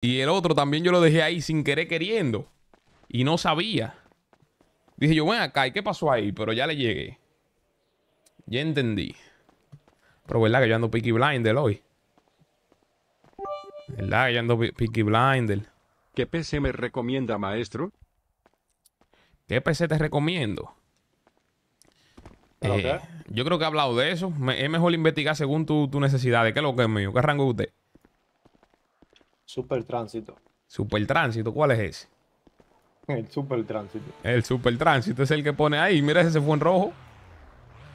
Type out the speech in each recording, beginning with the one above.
Y el otro también yo lo dejé ahí sin querer queriendo. Y no sabía. Dije yo, ven acá, ¿y qué pasó ahí? Pero ya le llegué. Ya entendí. Pero verdad que yo ando Peaky Blinder hoy. ¿Verdad que yo ando Pe- Peaky Blinder? ¿Qué PC me recomienda, maestro? ¿Qué PC te recomiendo? ¿Pero Eh, yo creo que he hablado de eso. Me- es mejor investigar según tu, tu necesidades. ¿Qué es lo que es mío? ¿Qué rango es usted? Super tránsito. Super tránsito, ¿cuál es ese? El super tránsito. El super tránsito es el que pone ahí. Mira, ese se fue en rojo.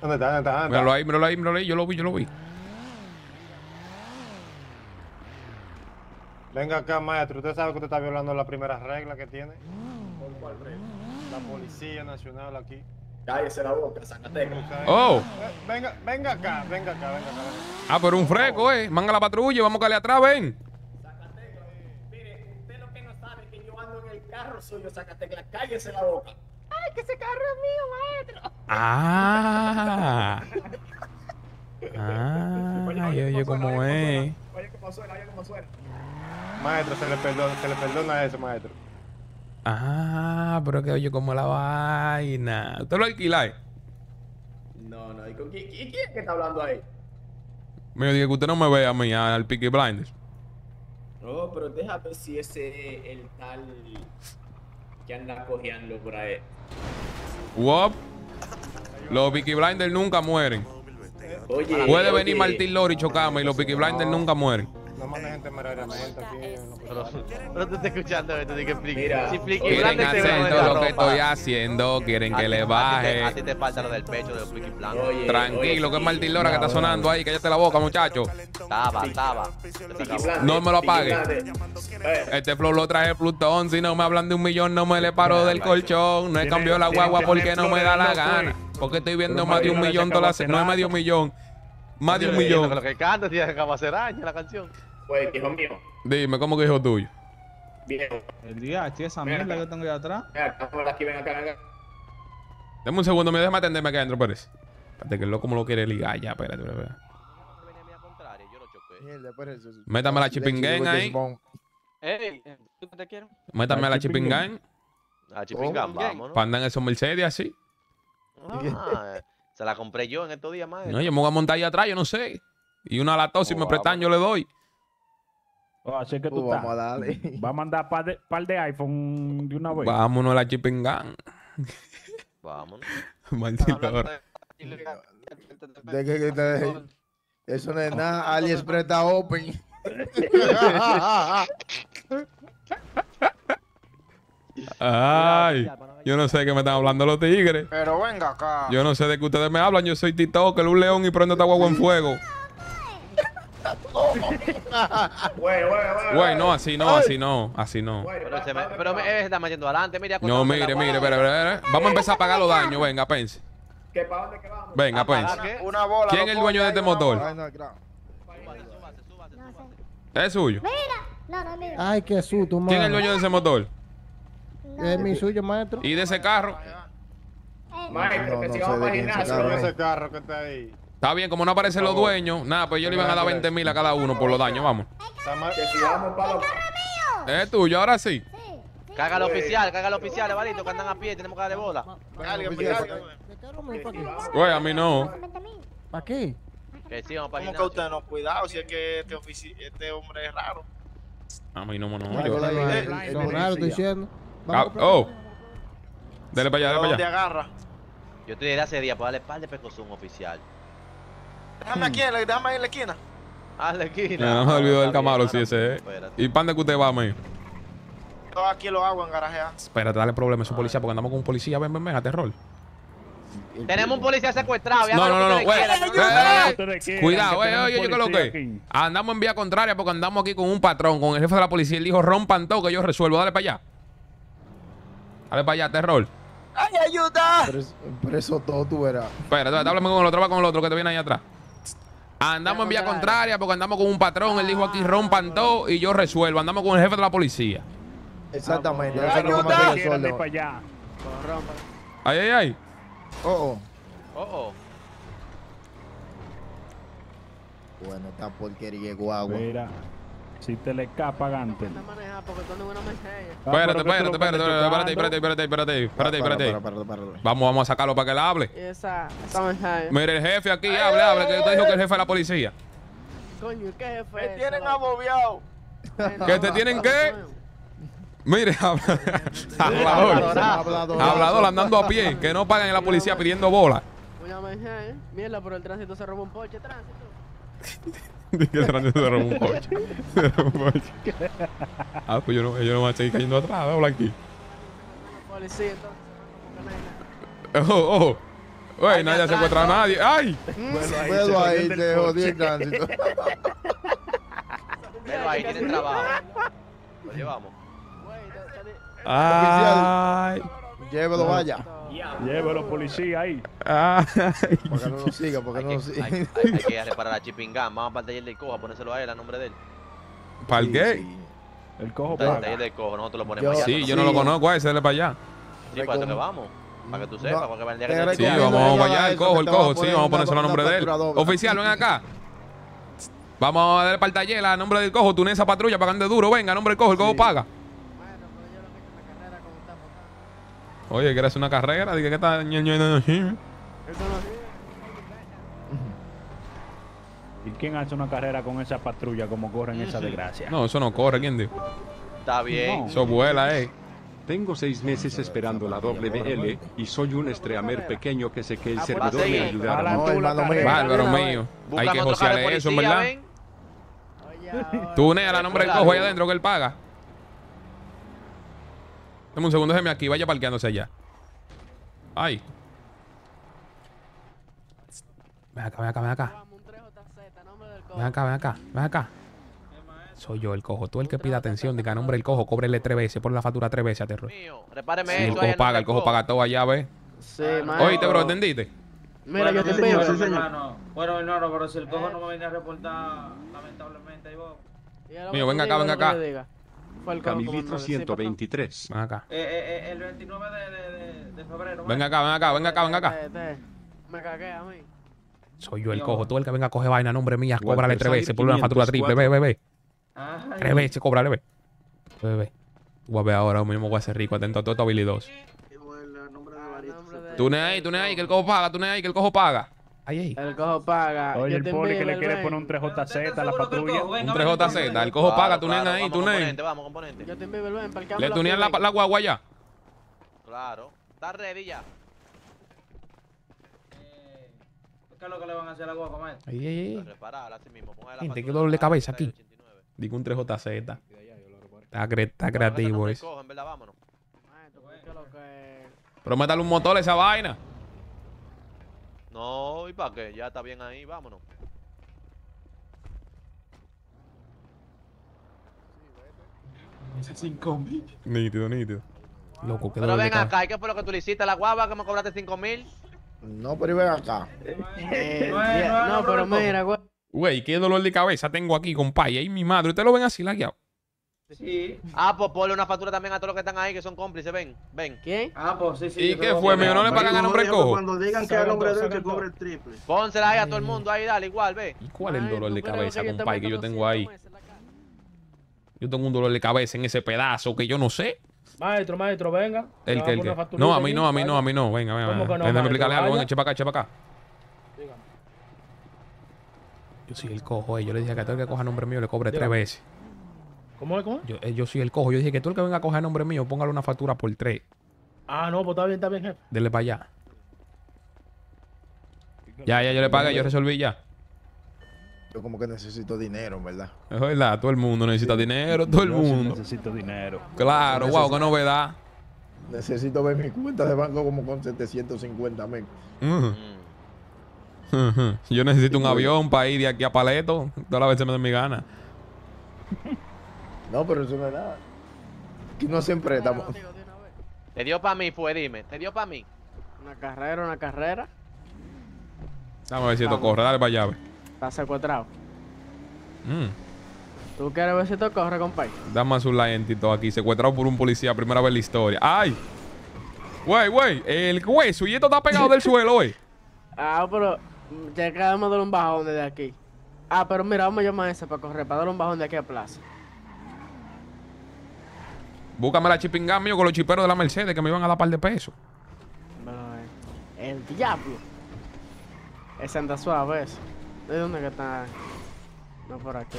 ¿Dónde está? ¿Dónde está? ¿Dónde Míralo ahí, míralo ahí, míralo ahí. Yo lo vi, yo lo vi. Venga acá, maestro. Usted sabe que usted está violando la primera regla que tiene. La Policía Nacional aquí. Cállese la boca, Zacatecas. Oh, Eh, Venga, venga acá, venga acá, venga acá. ah, pero un fresco, eh. Manga la patrulla, vamos a caerle atrás, ven. Zacatecas, mire, usted lo que no sabe es que yo ando en el carro suyo, Zacatecas. Cállese la boca. Ay, que ese carro es mío, maestro. Ah. Ah, oye, oye, cómo es. Oye, cómo suena, oye, cómo suena. Maestro, se le perdona, se le perdona eso, maestro. Ah, pero que oye, como la vaina. ¿Usted lo alquila, eh? No, no, ¿y con quién, quién, quién es que está hablando ahí? Me dije que usted no me vea a mí, al Peaky Blinders. No, pero déjame ver si ese es el tal que anda cojeando por ahí. Wop. Los Peaky Blinders nunca mueren. Oye, Puede oye, venir Martín Lori y chocarme y los Peaky Blinders nunca mueren. No manejen temerariamente aquí. no pasa nada. Pero tú estás escuchando esto de que si Flicky Quieren hacer todo lo que estoy haciendo, quieren a que ti- le te, a ti baje. te falta lo del pecho de los Flicky Blinders. Tranquilo, que es Martín Lora que está sonando ahí. Cállate la boca, muchacho. Estaba, estaba. No me lo apague. Este flow lo traje Plutón. Si no me hablan de un millón, no me le paro del colchón. No he cambiado la guagua porque no me da la gana. Porque estoy viendo más de un millón todas las... No es medio millón. Más de un Lo millón. que canta, si acaba de hacer años la canción. Pues, hijo mío, Dime, ¿cómo que hijo tuyo? viejo. El día, esa mierda que tengo ahí atrás. Aquí, ven acá, ven acá. Dame un segundo, me déjame atenderme acá adentro, Pérez. Espérate, que el loco me lo quiere ligar ya, espérate, espérate. Yo lo choqué. Mierda, pero eso es- Métame la chipinguén yo ahí. Ey, ¿tú te quiero? Métame a la Chipinguén. chipingán. A Chipingán, Oh. vámonos. Para andar en esos Mercedes así. Ah, se la compré yo en estos días, más. No, yo me voy a montar ahí atrás, yo no sé. Y una latosa, si Oh, me prestan, yo le doy. Oh, así que tú Uh, vamos a estás. darle. Va a mandar par de, par de iPhone de una vez. Vámonos a la chipingán. Vámonos. Maldito. De que- que te- Eso no es nada. AliExpress está open. Ay, yo no sé de qué me están hablando los tigres. Pero venga acá. Yo no sé de qué ustedes me hablan. Yo soy TikToker, un león y prendo esta guagua en fuego. Güey, güey, güey. Güey, no, así no, así no, así no. Pero, se me, pero eh, está metiendo adelante, mira. No, mire, mire, espera, espera. Vamos a empezar a pagar los daños. Venga, pense. ¿Qué, ¿Para dónde que vamos? Venga, ¿A qué? Una bola. ¿Quién es el dueño de este motor? Es suyo. No, no es mío. Ay, qué susto, ¿Quién es el dueño de ese motor? No, Es mi suyo, maestro. ¿Y de ese carro? eh, Maestro, que si vamos se gimnasio. ese carro que está ahí. Está bien, como no aparecen los dueños, nada, pues yo le iban a dar 20 mil a cada uno por los daños, vamos. Si vamos para los... Es tuyo, ahora sí. Caga al oficial, caga al oficial, Evalito, que andan a pie, tenemos que darle bola. Pues, ¿Para Güey, a mí no. Vente a mí. qué? Que sí, vamos para ¿Cómo que usted no? Cuidado, si es que este, ofici- este hombre es raro. A mí no, no. No, yo- Es raro, estoy diciendo. Ah, oh. Dele para allá, dele para ¿Dónde allá. agarra? Yo te diré hace días para darle par de pecozón oficial. Déjame aquí, en déjame ahí en la esquina. A la esquina. No, no me olvidó del Camaro, sí, ese es. ¿Y pan de que usted va, mío? Yo aquí lo hago en garajear. Espérate, dale problema a su policía porque andamos con un policía. Ven, ven, ven, a terror. Tenemos un policía secuestrado. No, no, no, güey. Cuidado, que tenemos oye, oye, ¿qué es lo policía que? aquí. Andamos en vía contraria porque andamos aquí con un patrón, con el jefe de la policía. Él dijo, rompan todo que yo resuelvo. Dale para allá. Dale para allá, terror. ¡Ay, ayuda! Pero, es- pero eso todo tú verás. Espérate, espérate, háblame con el otro, va con el otro que te viene ahí atrás. Andamos en vía contraria porque andamos con un patrón. Él dijo aquí rompan todo y yo resuelvo. Andamos con el jefe de la policía. Exactamente. Ah, bueno. que. Ay, ay, ay. Oh, oh. Oh, oh. Bueno, esta porquería es agua. Mira. Si te le escapa, Gante. Ah, espérate, espérate, espérate, espérate, espérate, espérate, espérate, espérate. Vamos, vamos a sacarlo para que la hable. Esa, esa mensaje. Mira, el jefe aquí, hable, hable, que usted dijo que el jefe de la policía. Coño, ¿qué jefe? Me tienen abobiado. ¿Que te tienen qué? Mire, habla- hablador. Hablador. Hablador andando a pie, que no pagan en la policía pidiendo bola. Una. Mierda, pero el tránsito se robó un Porsche tránsito. que el tránsito se robó un coche. Se robó un coche. Ah, pues yo no, yo no voy a seguir cayendo atrás, habla aquí. Policía, entonces. Ojo, ojo. Güey, nadie ha secuestrado a nadie. ¡Ay! Puedo ahí, te jodí el tránsito. Pero ahí tienen trabajo. Lo llevamos. Güey, te- te di- ¡Ay! Llévelo, vaya. Llévelo, policía ahí. ¡Ay! Para que no nos siga, porque Hay no que, nos hay, siga. hay- hay que reparar la chipingán. Vamos para el taller del cojo a ponérselo a él a nombre de él. ¿Para el qué? Sí, El cojo El taller paga. del cojo, nosotros lo ponemos Yo- allá. Sí, yo no lo conozco, ese dale para allá. Sí, para eso que vamos. Para que tú No, sepas, para que el día que Sí, vamos para allá, el cojo, el a cojo, sí, vamos a ponérselo a nombre de él. Oficial, ven acá. Vamos a darle para el taller a nombre del cojo. Tú en esa patrulla para ande duro. Venga, a nombre del cojo, el cojo paga. Maestro, pero yo lo que he hecho una carrera con usted, por Oye, ¿quieres hacer una carrera? Dije que está ñoño. ¿Y quién hace una carrera con esa patrulla como corren esa desgracia? No, eso no corre, ¿quién dijo? Está bien. No. Eso vuela, eh. Tengo seis meses esperando la WL y soy un estreamer pequeño que sé que el Ah, pues servidor me ayudará. No, la hermano mío. Bárbaro mío. Hay que otro josear carro de eso, verdad. Tú a nombre del cojo allá adentro que él paga. Dame un segundo, déjeme aquí. Vaya parqueándose allá. Ay. Ven acá, ven acá, ven acá. Vamos, un 3JZ, nombre del cojo. Ven acá, ven acá, ven acá. Soy yo el cojo. Tú el que pide atención. Diga nombre del cojo. Cóbrele tres veces. Por la factura tres veces a terror. Mío, repáreme Sí, el cojo paga, el cojo paga todo allá, ¿ves? Sí, maestro. Oíste, bro, ¿entendiste? Mira, yo te envío. hermano. Bueno, hermano, pero si el cojo no me viene a reportar, lamentablemente, ahí vos. Mío, venga acá, venga acá. Sí, patrón. 123. Ven acá. Eh, eh, eh, el 29 de, de, de, de febrero. Venga acá, ven acá, venga acá, venga acá. Te- Me cagué a mí. Soy yo el cojo. Tú el que venga a coger vaina nombre mía. Cóbrale tres veces por una factura triple. Ve, ve, ve. Tres veces, cóbrale, ve. Ve, ve. Tú vas a ver ahora mismo voy a ser rico. Atento a todo habilidoso. Ah, Tú ne ahí, tú ne ahí, que el cojo paga. Tú ne ahí, que el cojo paga. Ahí, ahí. El cojo paga. Oye, Yo el poli que le quiere ven. poner un 3JZ a la patrulla. Un 3JZ. El cojo paga, tú Claro, ahí, tú ne. componente, Vamos, componente. Yo te envío el ven. parqueamos Le tunean la, la guagua ya. Claro. Está ready ya. Eh, ¿Qué es lo que le van a hacer a la guagua, maestro? Ahí, ahí. Repararla así mismo. Gente, qué dolor de cabeza aquí. 89. Digo un 3JZ. Está, cre- está Bueno, creativo ese eso. nombre del cojo, en verdad, vámonos. Maestro, ¿qué es lo que- Pero métale un motor a esa vaina. No, ¿y para qué? Ya está bien ahí, vámonos. Nítido, nítido. Loco, qué Pero ven acá, ¿y qué fue lo que tú le hiciste a la guagua que me cobraste 5 mil? No, pero ven acá. Eh, No pero mira, güey. Güey, qué dolor de cabeza tengo aquí, compadre. Ahí mi madre. Ustedes lo ven así, lagueado. Sí. Ah, pues ponle una factura también a todos los que están ahí, que son cómplices, ven, ven. ¿Quién? Ah, pues sí, sí. ¿Y qué fue, que- mío? ¿No le pagan a nombre del cojo? digan que es el nombre de él que cobre el triple. Pónsela ahí a todo el mundo, ahí, dale, igual, ve. ¿Y cuál es el dolor ¿tú de cabeza, que compadre, que yo tengo ahí? 200 meses en la cara? Yo tengo un dolor de cabeza en ese pedazo que yo no sé. Maestro, maestro, venga. El que, el que. No, a mí no, a mí no, a mí no. Venga, venga. ¿Cómo venga. que explicarle algo. Venga, eche para acá, eche para acá. Yo soy el cojo, eh. Yo le dije que a todo el que coja nombre mío le cobre tres veces. ¿Cómo es? ¿Cómo es? Yo, eh, yo soy el cojo. Yo dije que todo el que venga a coger nombre mío, póngale una factura por tres. Ah, no, pues está bien, está bien, jefe. Dele para allá. Ya, ya, yo le pagué, yo resolví ya. Yo como que necesito dinero, en verdad. Es verdad, todo el mundo necesita dinero, todo el sí mundo. necesito dinero. Claro, wow, qué novedad. Necesito ver mi cuenta de banco como con 750 mil. Ujú. Mm. Ujú. Yo necesito un avión para ir de aquí a Paleto. Todas las veces me den mi gana. No, pero eso no es nada. Aquí no siempre Mira, estamos. Te dio para mí, fue, dime. Te dio para mí. Una carrera, una carrera. Vamos a ver si esto corre. Dale para allá. ve. Está secuestrado. Mm. ¿Tú quieres ver si te corre, compadre? Dame su lentito aquí. Secuestrado por un policía. Primera vez en la historia. ¡Ay! Güey, güey. El hueso. Y esto está pegado del suelo, güey. Ah, pero ya acabamos de dar un bajón desde aquí. Ah, pero mira, vamos a llamar a ese para correr, para dar un bajón de aquí a plaza. Búscame la chipinga mío con los chiperos de la Mercedes que me iban a dar par de pesos. El diablo. Ese anda suave eso. ¿De dónde que está? No por aquí.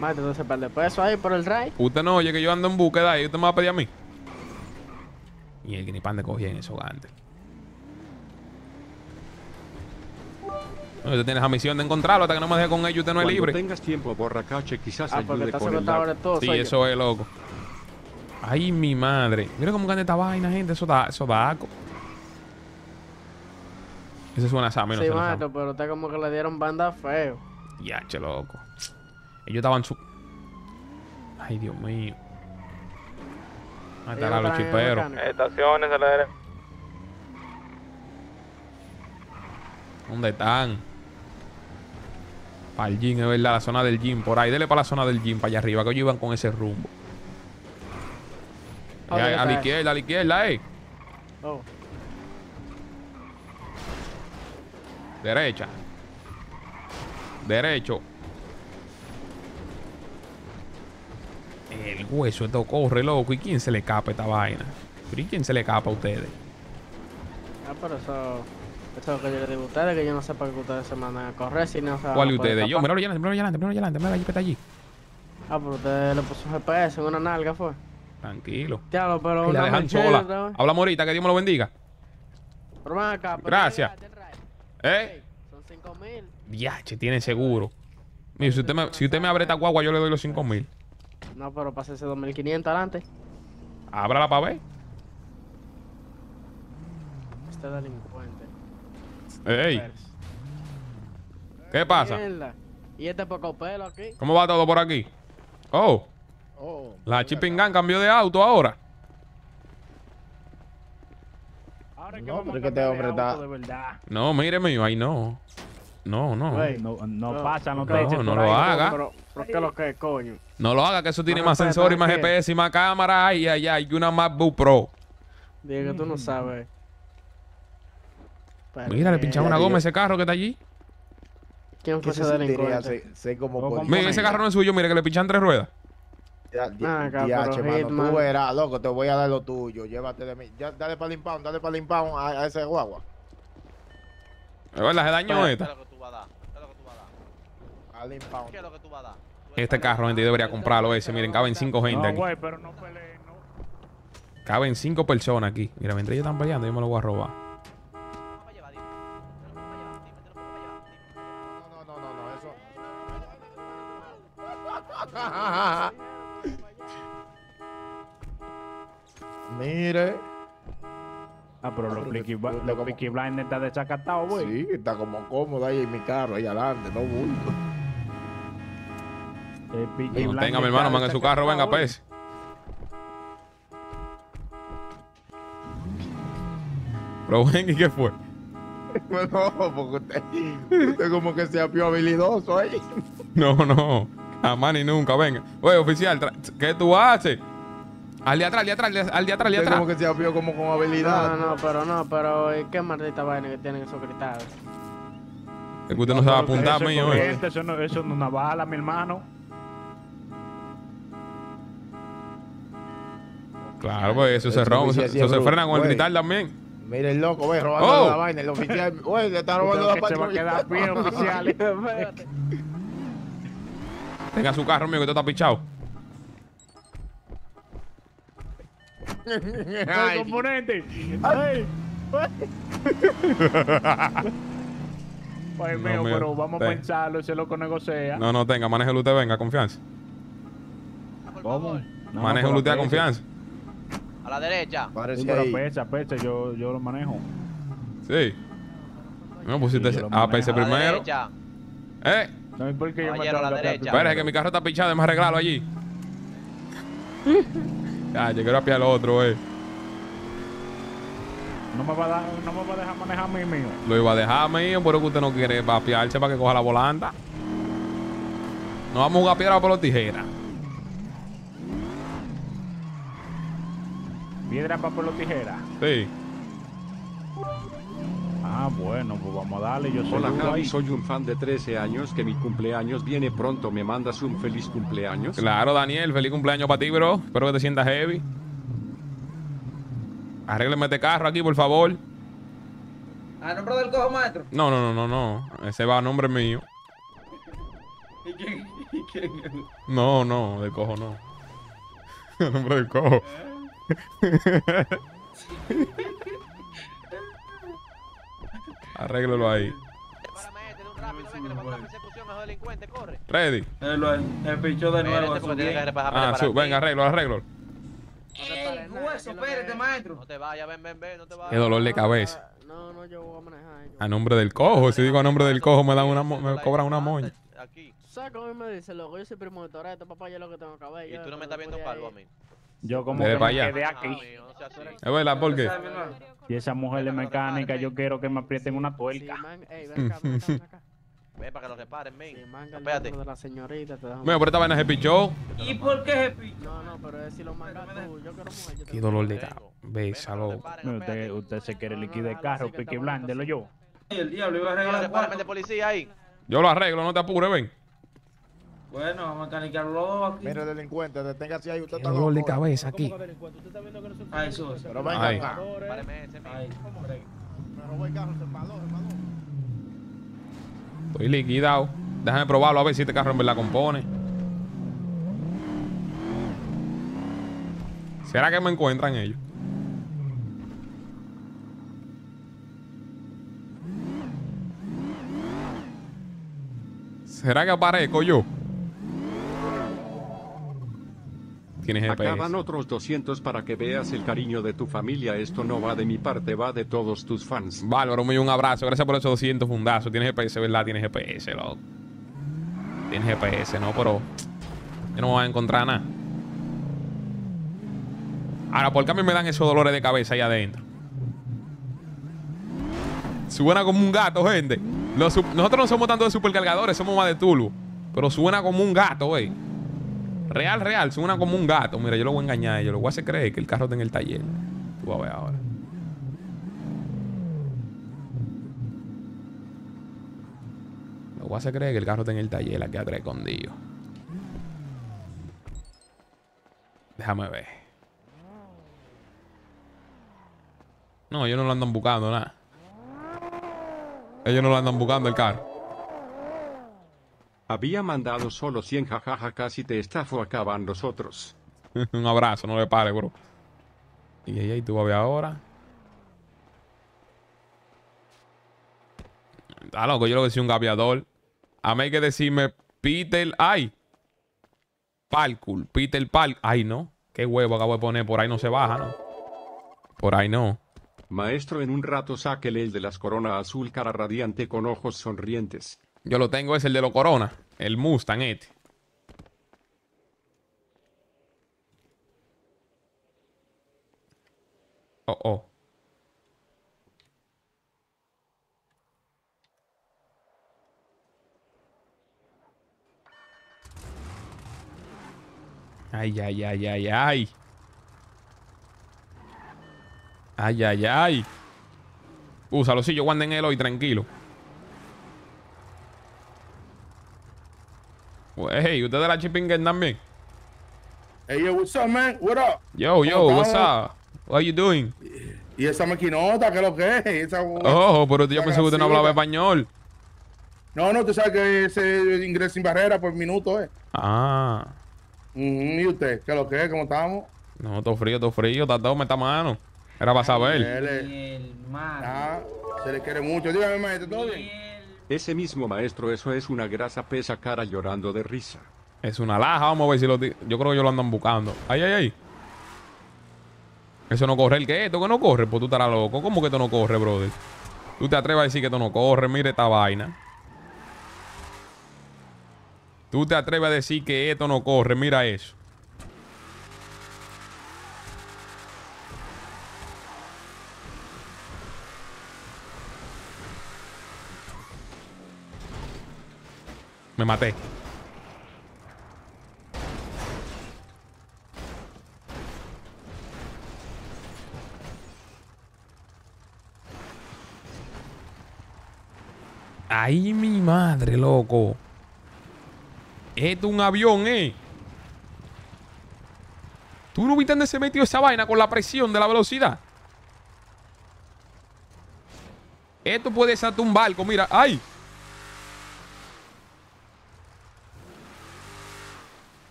Mate ese par de pesos ahí por el rey. Usted no oye que yo ando en búsqueda y usted me va a pedir a mí. Y el que ni pan de cogía en eso antes. No, usted tiene esa misión de encontrarlo hasta que no me deje con ellos. Usted no es Cuando libre. tengas tiempo, borracache, quizás Ah, porque ayude está con el ahora todo. Sí, yo. eso es loco. Ay, mi madre. Mira cómo canta esta vaina, gente. Eso da, eso da asco. Ese suena a Sammy, no Sí, mato, pero usted como que le dieron banda feo. Ya, che, loco. Ellos estaban su... Ay, Dios mío. Ahí están los chiperos. Estaciones a la derecha. ¿Dónde están? Para el gym, es verdad, la zona del gym. Por ahí, dele para la zona del gym, para allá arriba, que ellos iban con ese rumbo. ¿Dónde Allá, a la izquierda, a la izquierda, eh. Oh. Derecha. Derecho. El hueso, esto corre, loco. ¿Y quién se le escapa esta vaina? ¿Pero y quién se le escapa a ustedes? Ah, pero eso. Que yo ustedes, que yo no sé para qué ustedes se mandan a correr si no se ¿Cuál de ustedes? Yo, allá adelante, allá adelante, allá adelante, míralo allí, que está allí. Ah, pero usted le puso GPS en una nalga, fue. Tranquilo. Diablo, pero la dejan sola. Hablamos ahorita, que Dios me lo bendiga. Pero acá, Gracias. ¿Eh? Son 5 mil. Viache, tiene seguro. Mire, si usted me, si usted me abre esta guagua, yo le doy los 5 mil. No, pero pase ese 2500 adelante. Ábrala para ver. Este delincuente. Ey, ¿qué pasa? Y este poco pelo aquí. ¿Cómo va todo por aquí? Oh, Oh, la Chipingan cambió de auto ahora. Ahora es que No, vamos pero a es que este hombre está-. No, mire mío, ahí no. No, no. No, no, No, pasa, no no, te eches no por lo ahí. haga. Pero, pero ¿qué es lo que es, coño? No lo haga, que eso tiene No más sensor y más. GPS y más cámara. Ay, ay, ay, y una MacBook Pro. Dije que tú no sabes. Pero Mira, le pinchaba una goma a ese carro que está allí. ¿Quién ¿Qué fue se ese delincuente? como? Mire, ese carro no es suyo, mire que le pinchan tres ruedas. Ya, Ah, che, mano, tú verás, loco, te voy a dar lo tuyo. Llévate de mí. Ya, dale para el impound, dale para el impound a, a ese guagua. Es verdad, se dañó Pues, ¿Qué esta. es lo que tú vas a dar? ¿Qué es lo que tú vas a dar? Al impound. ¿Qué es lo que tú vas a dar? Este carro, gente, yo debería comprarlo ese. Miren, caben cinco gente No, aquí. güey, pero no peleen, no. Caben cinco personas aquí. Mira, mientras ellos están peleando, yo me lo voy a robar. Mire. Ah, pero los Peaky tú los como- Peaky Blinders están desacatados, güey. Sí, está como cómodo ahí en mi carro, ahí adelante, no bulto. Tenga, mi hermano, está man, en su carro, venga, pez. Pero venga, ¿y qué fue? No, porque usted, usted como que se apió habilidoso ahí. No, no. Jamás ni nunca, venga. Oye, oficial, ¿qué tú haces? Al de atrás, al de atrás, al de atrás, al de atrás. como que se apió como con No, habilidad. no, no, pero no, pero ¿y ¿qué maldita vaina que tienen esos cristales? Es que usted no se va a Eso apuntar, mío. eh. Eso no eso no es una bala, mi hermano. Claro, pues eso se oficial eso, se frena con el gritar también. Mira el loco, ve, robando Oh. la vaina. El oficial, güey, le está robando la que se va a quedar pie, patrulla. oficial. Tenga su carro, mío, que usted está pichado. El Ay, componente. Ay. Pues mío, mío, pero vamos a pensarlo, ese loco negocia. No, no, tenga, manéjelo usted, venga, confianza. Por ¿Cómo? favor. No, Manéjelo pero usted a confianza. A la derecha. Sí, Parece pero ahí. pesa, pesa, yo, yo lo manejo. Sí. No, pues si Sí, se- ah, pese A la primero. derecha. ¿Eh? No es porque yo me a la derecha. Espera, es que mi carro está pichado, déjame arreglarlo allí. ya, yo quiero apiar al otro, eh. No me va a dar, no me va a dejar manejar a mí mío. Lo iba a dejar mío, pero que usted no quiere papearse para que coja la volanta. No vamos a jugar piedra por los tijeras. Piedra, papel o tijera. Sí. Ah, bueno, pues vamos a darle. Yo soy Hola Javi, ahí. soy un fan de 13 años que mi cumpleaños viene pronto. ¿Me mandas un feliz cumpleaños? Claro, Daniel, feliz cumpleaños para ti, bro. Espero que te sientas heavy. Arrégleme este carro aquí, por favor. ¿A nombre del cojo maestro? No, no, no, no, no. Ese va a nombre mío. ¿Y quién? ¿Y quién? No, no, del cojo no. A nombre del cojo. delincuentes, corre. Ready. El pichó de nuevo. Ah, venga, arreglo, arreglo. ¡Ey, hueso, espérate, maestro! No te vayas, ven, ven, ven, no te Qué vayas. dolor de cabeza. No, no, yo voy a manejar. A nombre del cojo. Si digo a nombre del cojo, me dan una, mo- me cobran una moña. Aquí. ¿Sabes cómo me dice, loco? Yo soy primo de Toreto, papá, yo lo que tengo que ver. Y tú no me estás viendo calvo a mí. Yo como que me allá. quedé Ah, aquí. así. Es verdad, ¿por qué? Si esa mujer es mecánica, yo quiero que me aprieten una tuerca. Ven para que lo reparen, men. Sí, manga el Espérate. número de la señorita, te dejo. Mira, por esta vaina se pichó. ¿Y por qué es pichó? No, no, pero es si lo mangas tú, yo quiero mujer. yo te Qué dolor de. Ven, Bésalo. Usted, usted se quiere liquidar el carro, pique blándelo yo. Y el diablo iba a Mira, regalar repárame policía ahí. Yo lo arreglo, no te apures, ven. Bueno, vamos a dos aquí. Mire, delincuente, deténgase ahí. Usted Qué está dolor de loco. cabeza aquí. Ahí sube. Pero venga Ay. acá. Ahí. Me robó el carro, se paró, hermano. Estoy liquidado. Déjame probarlo a ver si este carro en verdad compone. ¿Será que me encuentran ellos? ¿Será que aparezco yo? Tienes Acaban GPS. otros 200 para que veas el cariño de tu familia. Esto no va de mi parte, va de todos tus fans. Bárbaro, un abrazo. Gracias por esos 200 fundazos. Tienes GPS, ¿verdad? Tienes GPS, loco. Tienes GPS, ¿no? Pero yo no voy a encontrar nada. Ahora, ¿por qué a mí me dan esos dolores de cabeza ahí adentro? Suena como un gato, gente. Nosotros no somos tanto de supercargadores, somos más de turbo. Pero suena como un gato, güey. Real, real, suena como un gato. Mira, yo lo voy a engañar. Yo lo voy a hacer creer que el carro está en el taller. Tú vas a ver ahora. Lo voy a hacer creer que el carro está en el taller aquí atrás escondido. Déjame ver. No, ellos no lo andan buscando, nada. Ellos no lo andan buscando el carro. Había mandado solo 100 jajaja, casi te estafo acaban los otros. Un abrazo, no le pares, bro. Y ahí, ahí tú vas a ver ahora. Está loco, yo lo que soy un gaviador. A mí hay que decirme Peter. ¡Ay! Parkour. Peter Park. ¡Ay, no! ¿Qué huevo acabo de poner? Por ahí no se baja, ¿no? Por ahí no. Maestro, en un rato sáquele el de las corona azul cara radiante con ojos sonrientes. Yo lo tengo, es el de los Corona. El Mustang este. Oh, oh. Ay, ay, ay, ay, ay. Ay, ay, ay. Úsalo, sí, yo guardo en él hoy, tranquilo. Hey, ¿usted de la Chipping Game también? Hey, yo, what's up, man? What up? Yo, yo, ¿Cómo what's estamos? up? What are you doing? ¿Y esa maquinota? ¿Qué es lo que es? Esa- Oh, pero yo pensé que usted no hablaba español. No, no, tú sabes que ese ingreso sin barrera por minuto, ¿eh? Ah, ¿Y usted? ¿Qué es lo que es? ¿Cómo estamos? no, todo frío, todo frío, está todo, meta mano. Era para saber. El mar. Ah, se le quiere mucho. Dígame, maestro, ¿todo bien? Ese mismo maestro, eso es una grasa pesa cara llorando de risa. Es una laja, vamos a ver si lo. Yo creo que ellos lo andan buscando. Ay, ay, ay. Eso no corre. ¿El qué? ¿Esto que no corre? Pues tú estarás loco. ¿Cómo que esto no corre, brother? Tú te atreves a decir que esto no corre. Mire esta vaina. Tú te atreves a decir que esto no corre. Mira eso. Me maté. Ay, mi madre, loco. Esto es un avión, ¿eh? ¿Tú no viste dónde se metió esa vaina con la presión de la velocidad? Esto puede ser un barco, mira. ¡Ay!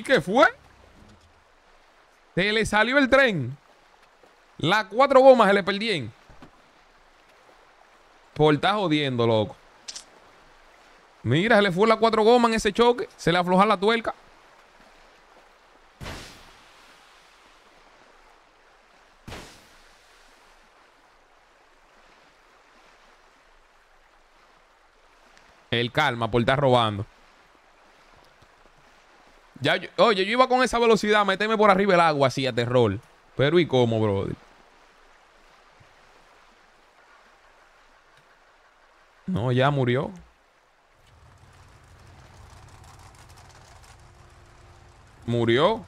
¿Y qué fue? Se le salió el tren. Las cuatro gomas se le perdían. Por estar jodiendo, loco. Mira, se le fue las cuatro gomas en ese choque. Se le afloja la tuerca. El calma por estar robando. Ya, yo- oye, yo iba con esa velocidad a meterme por arriba el agua así a terror. Pero ¿y cómo, brother? No, ya murió. Murió.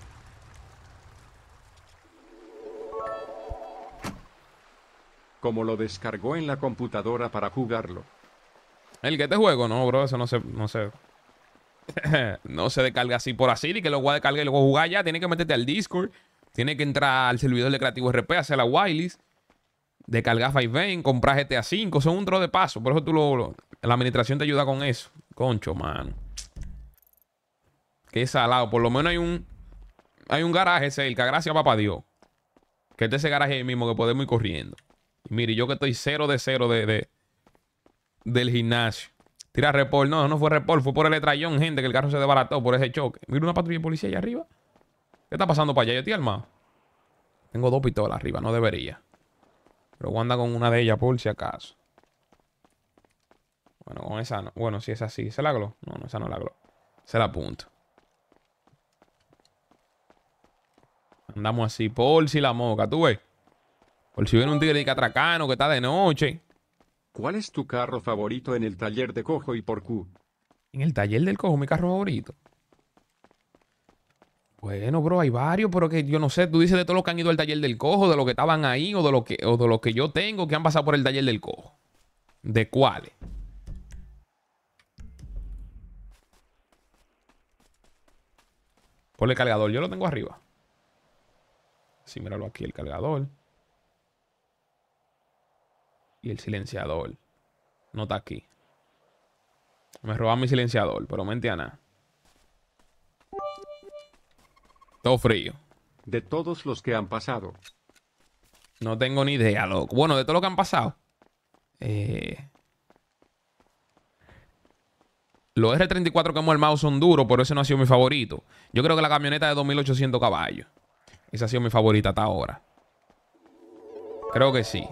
Como lo descargó en la computadora para jugarlo. El que te juego, no, bro, eso no se, no se, no se descarga así por así, y que lo descargar y a jugar ya. Tiene que meterte al Discord, tiene que entrar al servidor de Creativo RP, hacer la wireless, descargar Five comprar GTA 5, son un tro de paso. Por eso tú lo, la administración te ayuda con eso. Concho, mano. Qué salado. Por lo menos hay un, hay un garaje cerca, gracias papá Dios. Que este es ese garaje ahí mismo que podemos ir corriendo. Y mire, yo que estoy cero de cero de, de, del gimnasio. Tira report. No, no fue report, fue por el estrellón, gente, que el carro se desbarató por ese choque. Mira una patrulla de policía allá arriba. ¿Qué está pasando para allá? Yo estoy armado. Tengo dos pistolas arriba, no debería. Pero voy a andar con una de ellas por si acaso. Bueno, con esa no. Bueno, si es así. ¿Se la glo? No, no, esa no la glo. Se la apunto. Andamos así, por si la moca, tú ves. Por si viene un tigre de catracano que está de noche. ¿Cuál es tu carro favorito en el taller de Cojo y por Q? En el taller del cojo, mi carro favorito. Bueno, bro, hay varios, pero que yo no sé. Tú dices de todos los que han ido al taller del cojo, de los que estaban ahí, o de los que, o de que yo tengo que han pasado por el taller del cojo. ¿De cuáles? El cargador, yo lo tengo arriba. Sí, míralo aquí, el cargador. Y el silenciador. No está aquí. Me roban mi silenciador, pero mente a nada. Todo frío. De todos los que han pasado. No tengo ni idea, loco. Bueno, de todo lo que han pasado. Eh... Los R34 que hemos armado son duros, por eso no ha sido mi favorito. Yo creo que la camioneta de 2800 caballos. Esa ha sido mi favorita hasta ahora. Creo que sí.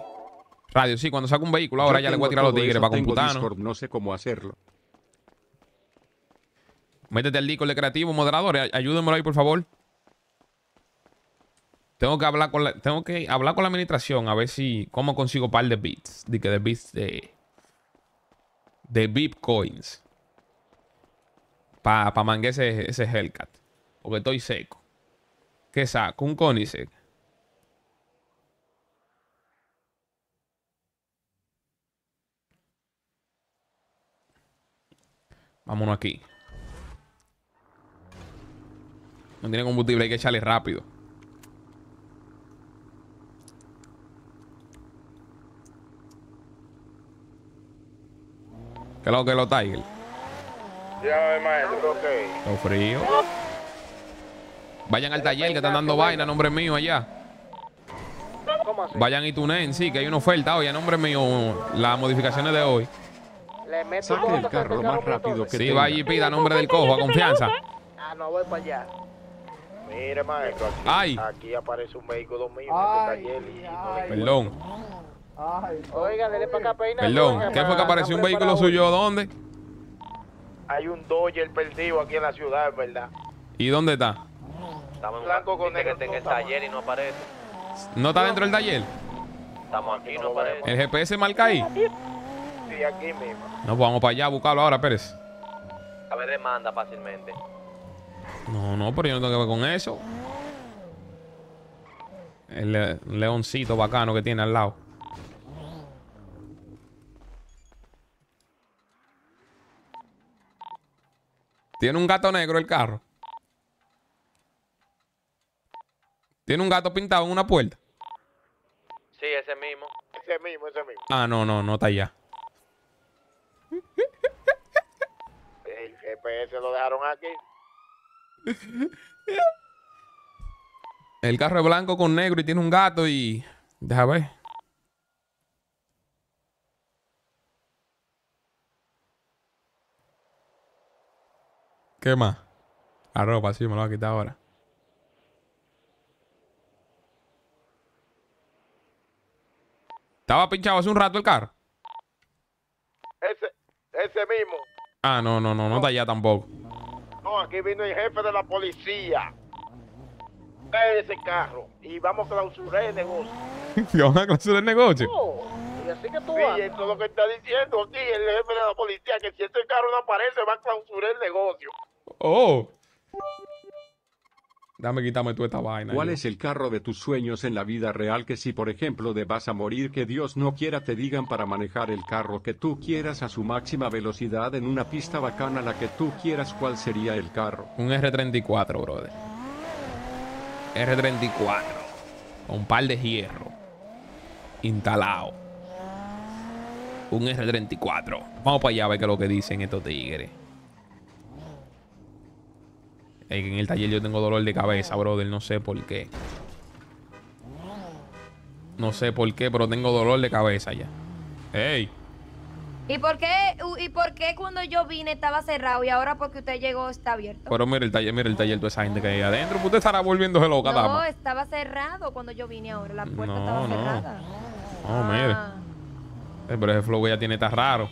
Radio, sí, cuando saco un vehículo, ahora Yo ya le voy a tirar a los tigres para. Discord, no sé cómo hacerlo. Métete al Discord de creativo, moderadores. ay- Ayúdenmelo ahí, por favor. Tengo que hablar con la, tengo que hablar con la administración a ver si cómo consigo par de bits. De que de bits de. De Bitcoins. Para pa mangué ese, ese Hellcat. Porque estoy seco. ¿Qué saco? Un Koenigsegg. Vámonos aquí. No tiene combustible, hay que echarle rápido. ¿Qué es lo que es lo Tiger? Ya, maestro, ok. Frío. Vayan al taller que están dando vaina nombre mío allá. Vayan y tunen, sí, que hay una oferta hoy a nombre mío. Las modificaciones de hoy. Saque el carro lo más rápido que Sí, tenga. vaya y pida nombre del cojo, a confianza. Ah, no voy para allá. Mire, maestro, aquí, Ay. aquí aparece un vehículo mío Ay, en este taller y no le Perdón, Ay, Oiga, dele para acá peinar. perdón. ¿Qué fue que apareció un vehículo suyo? ¿Dónde? Hay un Dodge perdido aquí en la ciudad, ¿verdad? ¿Y dónde está? Estamos en Blanco con dice que está en no el taller y no aparece. ¿No está dentro del taller? Estamos aquí y no aparece. ¿El GPS marca ahí? Sí, aquí mismo. No, pues vamos para allá a buscarlo ahora, Pérez. A ver, demanda fácilmente. No, no, pero yo no tengo que ver con eso. El le- leoncito bacano que tiene al lado. Tiene un gato negro el carro. Tiene un gato pintado en una puerta. Sí, ese mismo. Ese mismo, ese mismo. Ah, no, no, no está allá. El GPS lo dejaron aquí. El carro es blanco con negro y tiene un gato y. Deja ver. ¿Qué más? La ropa, sí, me lo voy a quitar ahora. ¿Estaba pinchado hace un rato el carro? Ese, ese mismo. Ah, no, no, no, no está allá tampoco. No, aquí vino el jefe de la policía. Ese carro. Y vamos a clausurar el negocio. ¿Que van a clausurar el negocio? Y así que tú Sí, esto es lo que está diciendo aquí el jefe de la policía, que si este carro no aparece va a clausurar el negocio. Oh. Dame, quítame tú esta vaina. ¿Cuál yo. es el carro de tus sueños en la vida real que si por ejemplo de vas a morir que Dios no quiera te digan para manejar el carro que tú quieras a su máxima velocidad en una pista bacana la que tú quieras cuál sería el carro? Un R34, brother. R34. Con un par de hierro. Instalado. Un R34. Vamos para allá a ver qué es lo que dicen estos tigres. En el taller yo tengo dolor de cabeza, brother. No sé por qué. No sé por qué, pero tengo dolor de cabeza ya. Ey. ¿Y por qué, y por qué cuando yo vine estaba cerrado y ahora porque usted llegó está abierto? Pero mira el taller, mira el taller, toda esa gente que hay adentro. Usted estará volviéndose loca, No, dama. estaba cerrado cuando yo vine ahora. La puerta No, estaba no. cerrada. No. Ah. Eh, pero ese flow ya tiene tan raro.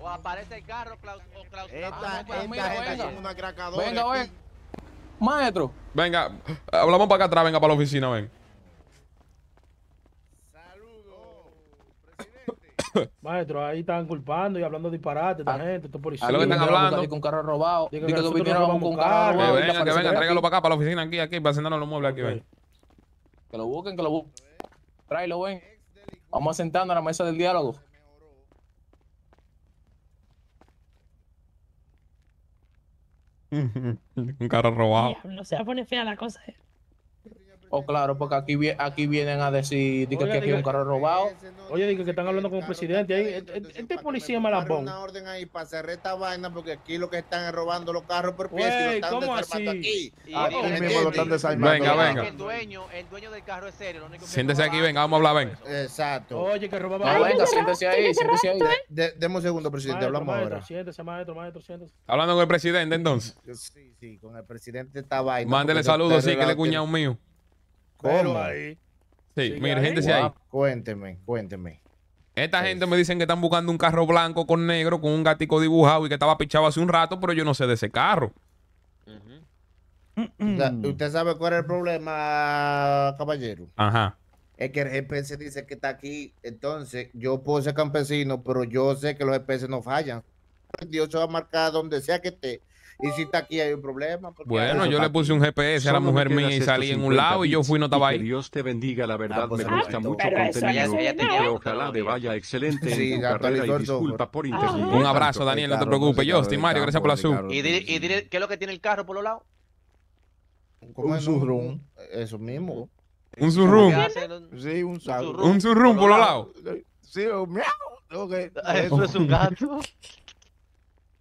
O aparece el carro claus o clausurado. Esta, Ah, pero esta gente venga. son una cracadora. Venga, aquí. ven. Maestro. Venga, hablamos para acá atrás, venga para la oficina, ven. Maestro, ahí están culpando y hablando disparate esta gente, estos policías. ¿A lo que están hablando? Con un carro robado. Digo que, que vinieron con un Que carro. y venga, que venga, tráigalo para acá, para la oficina, aquí, aquí, para sentarnos los muebles aquí, ven. Que lo busquen, que lo busquen. Tráelo, ven. Vamos a sentarnos a la mesa del diálogo. Un carro robado. No se va a poner fea la cosa. eh. Oh, claro, porque aquí, aquí vienen a decir que aquí hay un carro robado. Oye, digo que están hablando con el presidente ahí. Este, este policía malambón. una orden ahí para cerrar esta vaina porque aquí lo que están es robando los carros por pies y lo están ¿cómo desarmando así? aquí. Mismo lo están desarmando. Venga, venga. que El dueño, el dueño del carro es serio. Lo único que Siéntese aquí, venga, vamos a hablar, ven. Exacto. Oye, que robaba. No, venga, siéntese ahí, siéntese ahí. De- deme un segundo, presidente, hablamos ahora. Siéntese, maestro, maestro, siéntese. Hablando con el presidente, entonces. Sí, sí, con el presidente esta vaina. Mándele saludos, sí, que le cuñado mío. ¿Cómo? Sí, mire, siéntese ahí. Cuénteme, cuénteme. Esta gente me dicen que están buscando un carro blanco con negro, con un gatico dibujado y que estaba pichado hace un rato, pero yo no sé de ese carro. ¿Usted sabe cuál es el problema, caballero? Ajá. Es que el GPS dice que está aquí. Entonces, yo puedo ser campesino, pero yo sé que los GPS no fallan. Dios se va a marcar donde sea que esté. Y si está aquí hay un problema. Bueno, yo le puse un GPS a la mujer mía y salí en un 50 lado y yo fui y no estaba ahí. Dios te bendiga, la verdad, pues, me gusta mucho contenido. ojalá te vaya excelente en tu carrera y disculpa por Ah. interrumpir. Un abrazo. Daniel, no te preocupes. Justin, Mario, gracias por la sub. Y dile, ¿qué es lo que tiene el carro por los lados? ¿Cómo Un surrum. Eso mismo. Un surrum. ¿Qué hace el- Sí, un salto. Un surrum por los lados. Sí, miau. Eso es un gato.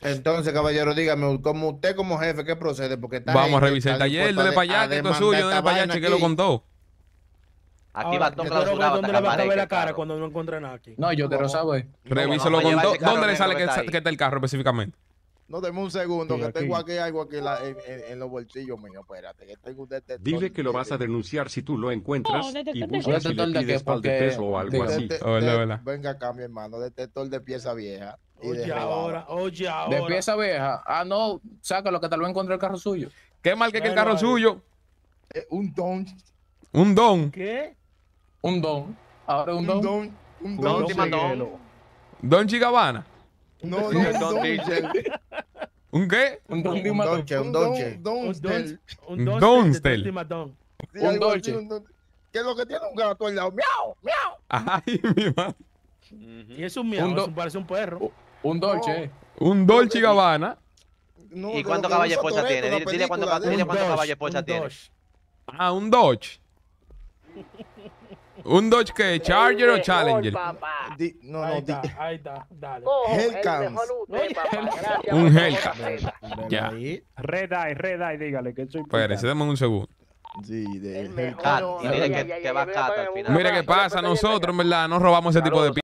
Entonces, caballero, dígame, como usted como jefe, ¿qué procede? Porque está Vamos a revisar el taller, dele para allá, que esto es suyo, dele para allá, chequelo con todo. Aquí va todo clausurado. ¿Dónde le va a caber la cara cuando no encuentre nada aquí? No, yo quiero saber. Revíselo con todo. ¿Dónde le negro sale que está el carro específicamente? No, deme un segundo, Sí, que aquí. tengo aquí algo aquí la- en, en- en los bolsillos míos. Espérate, que tengo un detector. Dile que lo vas a de- denunciar si tú lo encuentras No, detector y de buscas si le pides pal de peso o algo así. Venga acá, mi hermano, detector de pieza vieja. Oye, ahora, oye, ahora. De pieza vieja. Ah, no, sácalo que tal vez encuentre el carro suyo. ¿Qué mal que que el carro suyo? Eh, un don. Un don. ¿Qué? Un don. Ahora un Un don. don. Un don. última don. Síguelo. Don Chigabana. No, no, Un un don don. ¿Un qué? Un don Un Don. donche, un Un donche. don- Un don, Un un don, don. Un dolce. un don- ¿Qué es lo que tiene un gato al lado? ¡Miau! ¡Miau! Ay, mi madre. Y es un miau, Un parece un perro. Un Dolce. eh. Un Dolce Gabbana. No, ¿Y de cuántos lo que caballos usa esposa Toretto tiene? Dile, dile de dile caballos esposa un tiene. Dodge. Ah, un Dodge. ¿Un Dodge que ¿Charger o Challenger? Di- no, Ahí no, di- está, ahí está, dale. Hellcats. Un Hellcat. Ya. ahí. Red Eye, Red Eye, dígale que soy Espérese, dame un segundo. Sí, de Cat, y dile que, que va Cat al final. Mire qué pasa, nosotros en verdad no robamos ese tipo de